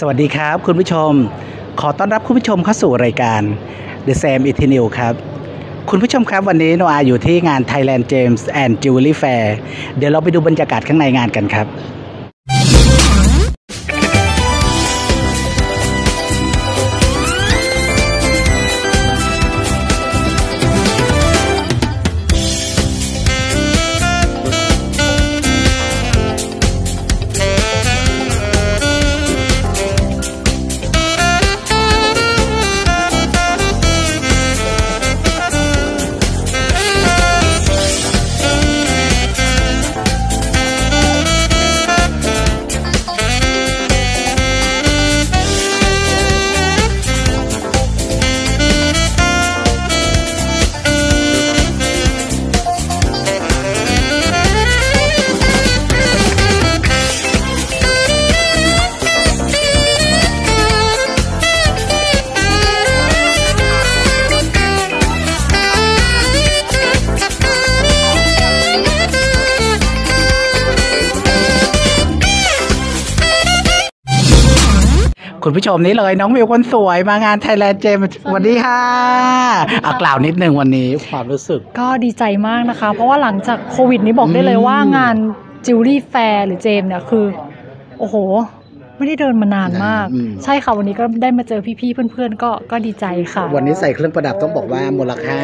สวัสดีครับ คุณผู้ชม ขอต้อนรับคุณผู้ชมเข้าสู่รายการ The Sam i t i n e w ครับ คุณผู้ชมครับวันนี้โนอาอยู่ที่งาน Thailand James and Jewelry Fair เดี๋ยวเราไปดูบรรยากาศข้างในงานกันครับ คุณผู้ชมนี่เลย น้องวิวคนสวยมางาน Thailand Gems สวัสดีค่ะอะกล่าวนิดนึงวันนี้ความรู้สึก ก็ดีใจมากนะคะ เพราะว่าหลังจากโควิดนี้บอกได้เลยอืมว่างาน Jewelry Fair หรือ Gems เนี่ยคือ โอ้โห ไม่ได้เดินมานานมากอืมใช่ค่ะวันนี้ก็ได้มาเจอพี่ๆเพื่อนๆก็ก็ดีใจค่ะ วันนี้ใส่เครื่องประดับต้องบอกว่ามูลค่า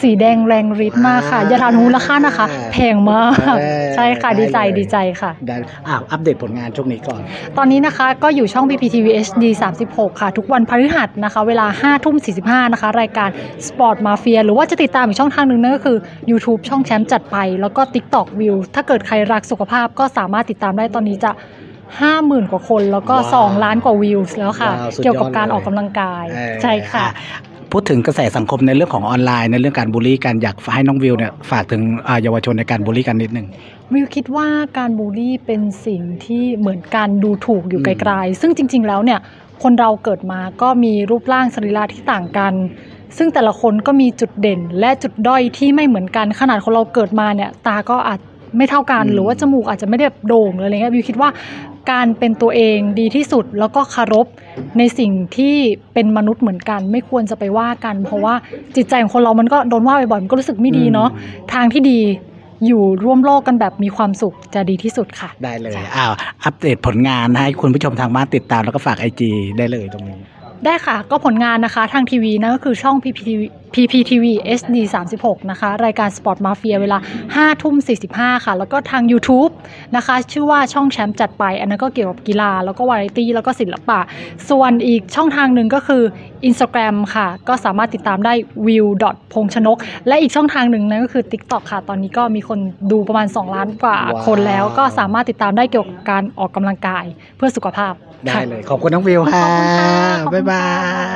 สีแดงแรงฤทธิ์มากค่ะอ่าอย่าถามมูลค่านะคะแพงมากเออใช่ค่ะได้ดีใจเลยดีใจค่ะได้อ้าวอัปเดตผลงานช่วงนี้ก่อน ตอนนี้นะคะก็อยู่ช่อง PPTV HD 36 ค่ะ ทุกวันพฤหัสนะคะ เวลา5ทุ่ม45นะคะ รายการ Sport Mafia หรือว่าจะติดตามอีกช่องทางหนึ่งนั่นก็คือ YouTube ช่องแชมป์จัดไป แล้วก็ TikTok View ถ้าเกิดใครรักสุขภาพก็สามารถติดตามได้ตอนนี้จะ 50,000 กว่าคนแล้วก็ว้าว2ล้านกว่าวิวแล้วค่ะว้าวสุดยอดเกี่ยวกับการเลยออกกำลังกายเออใช่ค่ะอ่พูดถึงกระแสสังคมในเรื่องของออนไลน์ในเรื่องการบูลลี่กันอยากให้น้องวิวเนี่ยฝากถึงอ่าเยาวชนในการบูลลี่กันนิดนึงวิวคิดว่าการบูลลี่เป็นสิ่งที่เหมือนการดูถูกอยู่อืมไกลๆ ซึ่งจริง ๆ แล้วเนี่ยคนเราเกิดมาก็มีรูปร่างสรีระที่ต่างกัน ซึ่งแต่ละคนก็มีจุดเด่นและจุดด้อยที่ไม่เหมือนกันขนาดคนเราเกิดมาเนี่ยตาก็อาจ ไม่เท่ากันอืมหรือว่าจมูกอาจจะไม่ได้แบบโด่งหรืออะไรเงี้ยวิวคิดว่าการเป็นตัวเองดีที่สุดแล้วก็เคารพในสิ่งที่เป็นมนุษย์เหมือนกัน ไม่ควรจะไปว่ากัน เพราะว่าจิตใจของคนเรามันก็โดนว่าบ่อยๆมันก็รู้สึกไม่ดีเนาะทางที่ดีอยู่ร่วมโลกกันแบบมีความสุขจะดีที่สุดค่ะ ได้เลยอ้าวอัปเดตผลงานให้คุณผู้ชมทางบ้านติดตามแล้วก็ฝากไอจได้เลยตรงนี้ ได้ค่ะ ก็ผลงานนะคะทางทีวีนั่นก็คือช่อง PPTV PPTV HD 36นะคะ รายการ Sport Mafia เวลา5ทุ่ม45 ค่ะ แล้วก็ทาง YouTube นะคะ ชื่อว่าช่องแชมป์จัดไป อันนั้นก็เกี่ยวกับกีฬา แล้วก็วาไรตี้ แล้วก็ศิลปะ ส่วนอีกช่องทางหนึ่งก็คือ Instagram ค่ะ ก็สามารถติดตามได้ view พงชนก และอีกช่องทางหนึ่งนั่นก็คือ TikTok ค่ะ ตอนนี้ก็มีคนดูประมาณ 2 ล้านกว่าว้าวคนแล้ว ก็สามารถติดตามได้เกี่ยวกับการออกกำลังกายเพื่อสุขภาพ ได้ค่ะเลย ขอบคุณน้องวิวค่ะขอบคุณค่ะขอบคุณค่ะบ๊ายบาย